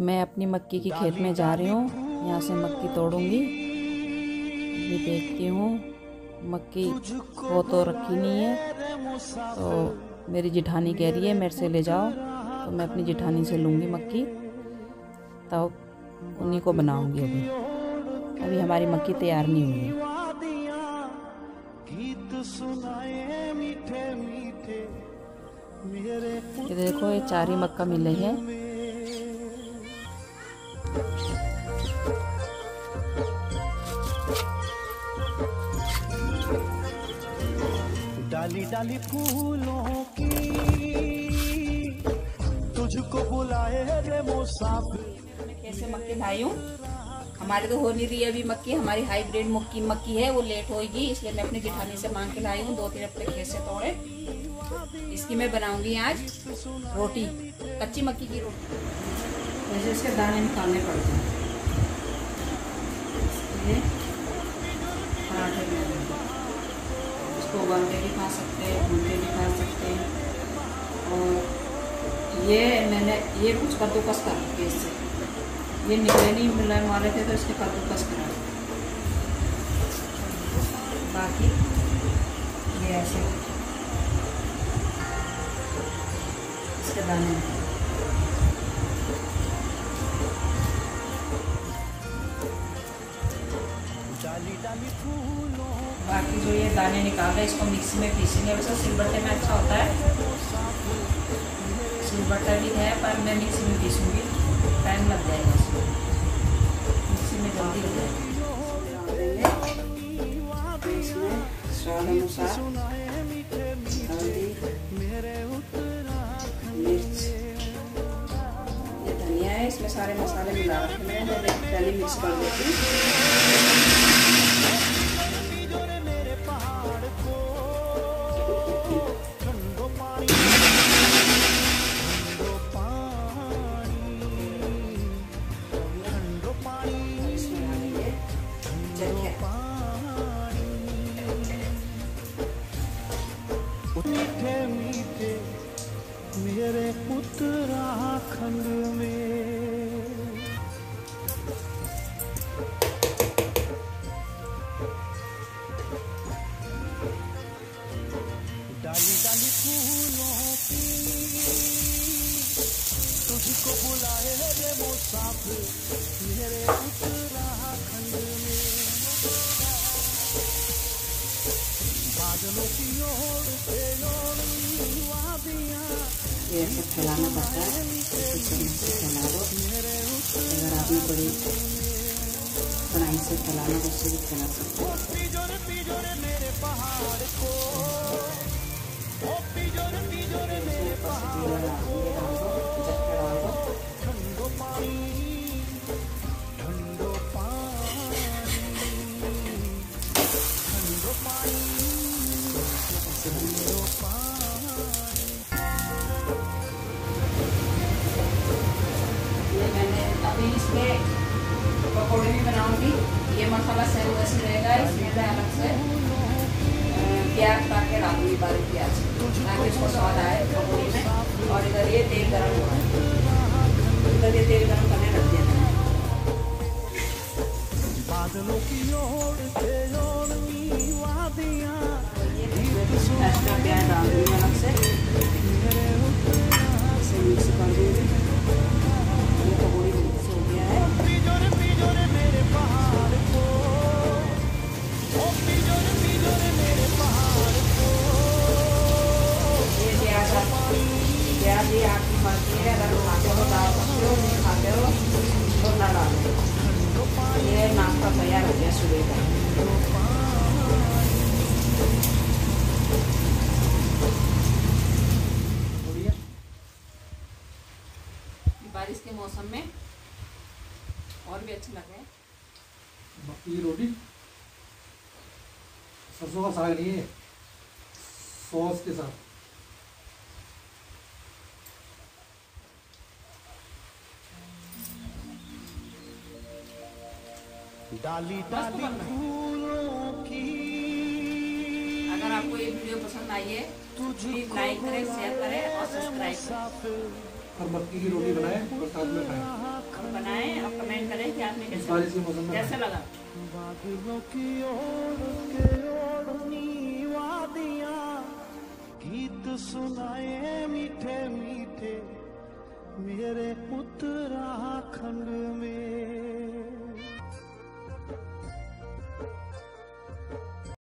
मैं अपनी मक्की की खेत में जा रही हूँ। यहाँ से मक्की तोड़ूँगी। ये देखती हूँ, मक्की वो तो रखी नहीं है। तो मेरी जिठानी कह रही है, मेरे से ले जाओ। तो मैं अपनी जिठानी से लूँगी मक्की। तब उन्हीं को बनाऊँगी अभी। अभी हमारी मक्की तैयार नहीं हुई है। ये देखो, ये चार ही मक्का मिले हैं। डाली डाली फूलों की। तुझको बुलाए रे कैसे मक्की लाई हूँ? हमारे तो हो नहीं रही है अभी मक्की हमारी हाईब्रिड मक्की मक्की है, वो लेट होगी इसलिए मैं अपनी जिठानी से मांग के लाई हूँ दो तीन अपने खेत से तोड़े। इसकी मैं बनाऊँगी आज रोटी, कच्ची मक्की की रोटी। वैसे इसके दाने निकालने पड़ते हैं इसलिए पराठे बनाऊँगी इसको उबाल भी खा सकते हैं भून भी खा सकते हैं। और ये मैंने, ये कुछ कद्दूकस कर रखी इससे ये निकले नहीं मिलाने वाले थे तो इसके कद्दूकस करा बाकी ये ऐसे। इसके दाने डाली डाली फूलों बाकी जो ये दाने निकाल रहे हैं, इसको मिक्सी में पीसेंगे। वैसे सिलबट्टे में अच्छा होता है। सिलबट्टा भी है, पर मैं मिक्सी में पीसूँगी। टाइम लग जाएगा इसमें मिक्सी में जल्दी हो जाएगा। ये धनिया है, इसमें सारे मसाले मिला रखे मैं पहले मिक्स कर देती हूँ। उत्तराखंड में। डाली डाली फूलों की तुझको बुलाए रे मुसाफिर मेरे उत्तराखंड में। बादलों की ओर वादियाँ ये ऐसे फैलाना पड़ता है। इसे चम्मच से फैला दो। अगर आपने बड़ी कढ़ाई से फैलाना तो उससे भी फैला सकते हो। इसमें पकौड़े भी बनाऊँगी। ये मसाला सेल वैसे रहेगा इसमें मैं अलग से प्याज काट के डालूँगी बारीक प्याज ताकि इसको स्वाद आए पकौड़ी में। और इधर ये तेल गरम हो है। इधर ये तेल गरम करने रख दिया मैंने बादलों की ओर प्याज डाल दूँगी अलग से। इसे मिक्स कर दूँगी। आपकी मर्ज़ी है अगर खाते हो हो नहीं खाते हो तो ये नाश्ता तैयार हो गया सुबह का बारिश के मौसम में और भी अच्छे लगे की रोटी? सरसों का साग नहीं है, सॉस के साथ। डाली डाली फूलों की। अगर आपको ये वीडियो पसंद आई है तो प्लीज़ लाइक करें शेयर करें और सब्सक्राइब करें। और मक्की की रोटी बनाए और साथ में खाएँ। और बनाएँ और कमेंट करें कि आपने कैसे बारिश के मौसम में कैसा। लगा। बादलों की ओर के ओढ़नी वादियाँ गीत सुनाए मीठे